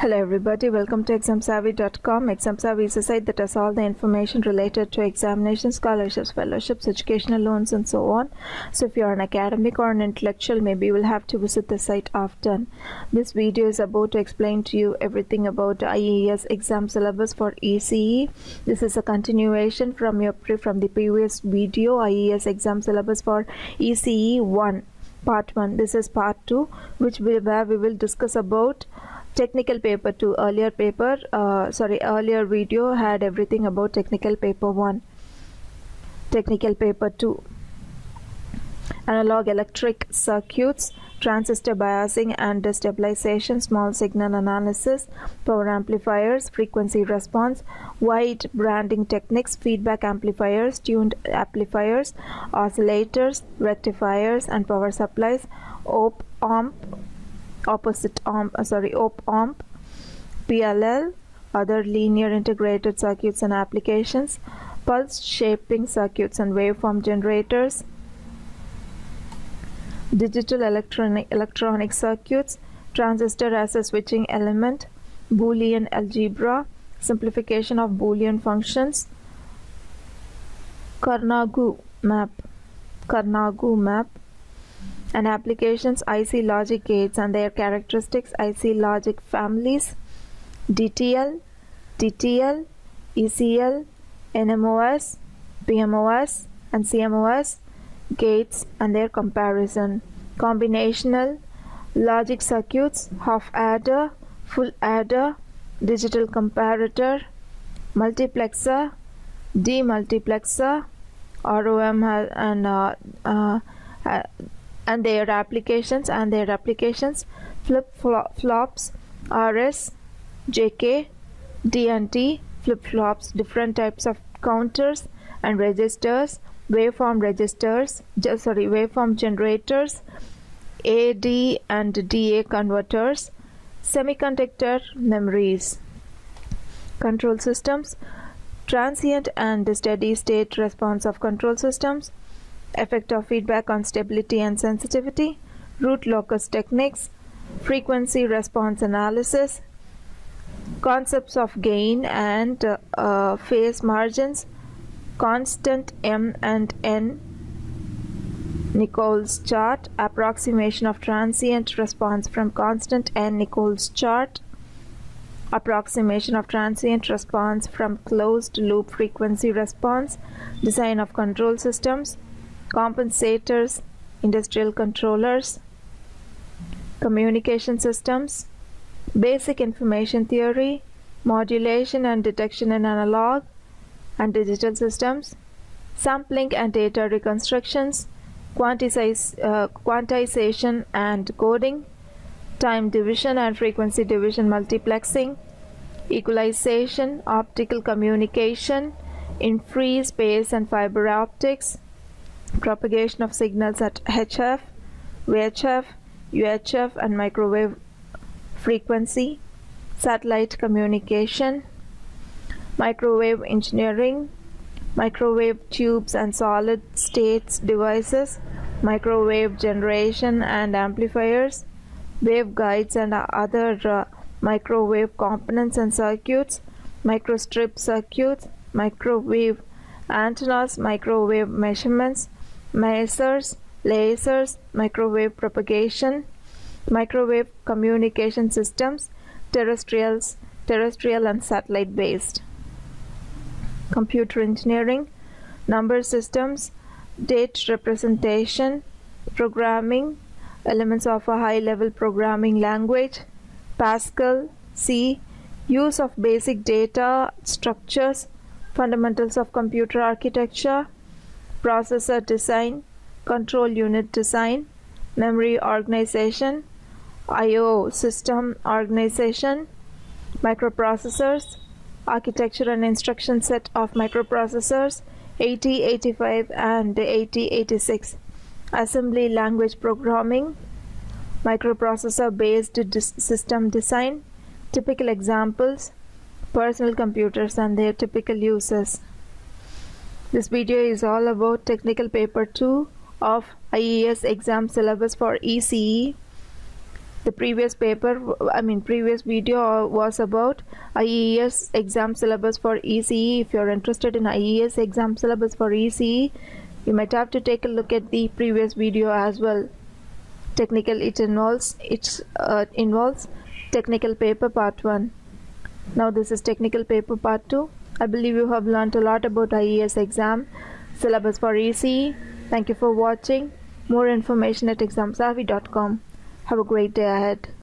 Hello everybody, welcome to examsavvy.com. ExamSavvy is a site that has all the information related to examinations, scholarships, fellowships, educational loans and so on. So if you're an academic or an intellectual, maybe you will have to visit the site often. This video is about to explain to you everything about IES exam syllabus for ECE. This is a continuation from your from the previous video, IES exam syllabus for ECE 1 part 1 this is part 2 which where we will discuss about technical paper 2 earlier paper uh, sorry earlier video had everything about technical paper 1 technical paper 2 analog electric circuits transistor biasing and destabilization small signal analysis power amplifiers frequency response wide banding techniques feedback amplifiers tuned amplifiers oscillators rectifiers and power supplies op amp opposite amp uh, sorry op amp PLL other linear integrated circuits and applications pulse shaping circuits and waveform generators digital electronic electronic circuits transistor as a switching element boolean algebra simplification of boolean functions Karnaugh map Karnaugh map and applications IC logic gates and their characteristics IC logic families DTL TTL, ECL NMOS PMOS and CMOS gates and their comparison. Combinational logic circuits half adder full adder digital comparator multiplexer demultiplexer ROM and uh, uh, and their applications and their applications flip flops RS JK DNT flip flops different types of counters and registers waveform registers sorry waveform generators AD and DA converters semiconductor memories control systems transient and steady state response of control systems effect of feedback on stability and sensitivity root locus techniques frequency response analysis concepts of gain and uh, uh, phase margins constant M and N Nichols chart approximation of transient response from constant N Nichols chart approximation of transient response from closed loop frequency response design of control systems compensators, industrial controllers, communication systems, basic information theory, modulation and detection in analog and digital systems, sampling and data reconstructions, uh, quantization and coding, time division and frequency division multiplexing, equalization, optical communication in free space and fiber optics, propagation of signals at HF, VHF, UHF and microwave frequency, satellite communication, microwave engineering, microwave tubes and solid states devices, microwave generation and amplifiers, waveguides and other uh, microwave components and circuits, microstrip circuits, microwave antennas, microwave measurements, masers, lasers, microwave propagation, microwave communication systems, terrestrials, terrestrial and satellite based. Computer engineering, number systems, date representation, programming, elements of a high level programming language, Pascal, C, use of basic data structures, fundamentals of computer architecture, processor design, control unit design, memory organization, I.O. system organization, microprocessors, architecture and instruction set of microprocessors 8085 and 8086, assembly language programming, microprocessor based system design, typical examples, personal computers and their typical uses. This video is all about technical paper 2 of IES exam syllabus for ECE. the previous paper i mean previous video was about ies exam syllabus for ece if you're interested in ies exam syllabus for ece you might have to take a look at the previous video as well. Technical it involves it uh, involves technical paper part 1 now this is technical paper part 2 i believe you have learned a lot about ies exam syllabus for ece thank you for watching. More information at examsavvy.com have a great day ahead